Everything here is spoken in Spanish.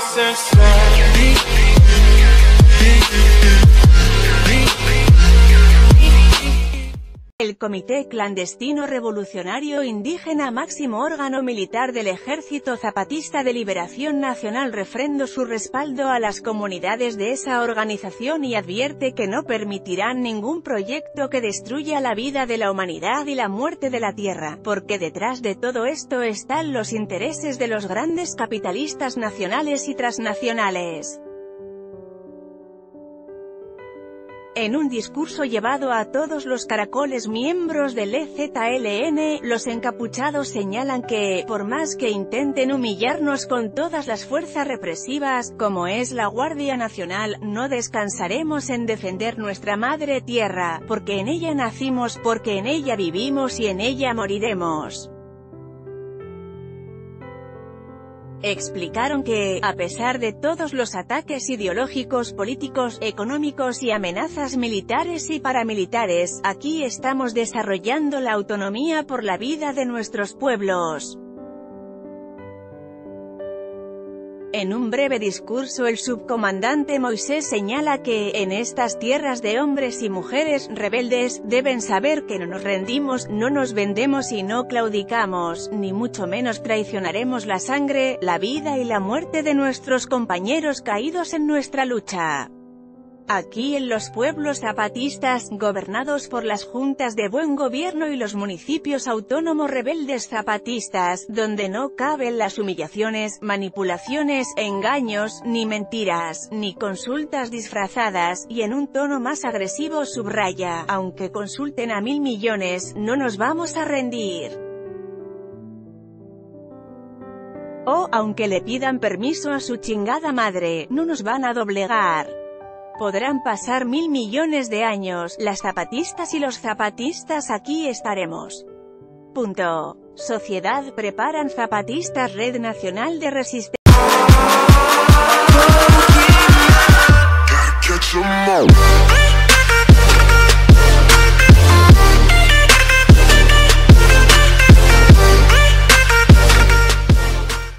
senseless El Comité Clandestino Revolucionario Indígena máximo órgano militar del Ejército Zapatista de Liberación Nacional refrendo su respaldo a las comunidades de esa organización y advierte que no permitirán ningún proyecto que destruya la vida de la humanidad y la muerte de la tierra, porque detrás de todo esto están los intereses de los grandes capitalistas nacionales y transnacionales. En un discurso llevado a todos los caracoles miembros del EZLN, los encapuchados señalan que, por más que intenten humillarnos con todas las fuerzas represivas, como es la Guardia Nacional, no descansaremos en defender nuestra madre tierra, porque en ella nacimos, porque en ella vivimos y en ella moriremos. Explicaron que, a pesar de todos los ataques ideológicos, políticos, económicos y amenazas militares y paramilitares, aquí estamos desarrollando la autonomía por la vida de nuestros pueblos. En un breve discurso el subcomandante Moisés señala que, en estas tierras de hombres y mujeres rebeldes, deben saber que no nos rendimos, no nos vendemos y no claudicamos, ni mucho menos traicionaremos la sangre, la vida y la muerte de nuestros compañeros caídos en nuestra lucha. Aquí en los pueblos zapatistas, gobernados por las juntas de buen gobierno y los municipios autónomos rebeldes zapatistas, donde no caben las humillaciones, manipulaciones, engaños, ni mentiras, ni consultas disfrazadas, y en un tono más agresivo subraya, aunque consulten a mil millones, no nos vamos a rendir. O, aunque le pidan permiso a su chingada madre, no nos van a doblegar. Podrán pasar mil millones de años, las zapatistas y los zapatistas aquí estaremos. Punto. Sociedad Preparan Zapatistas Red Nacional de Resistencia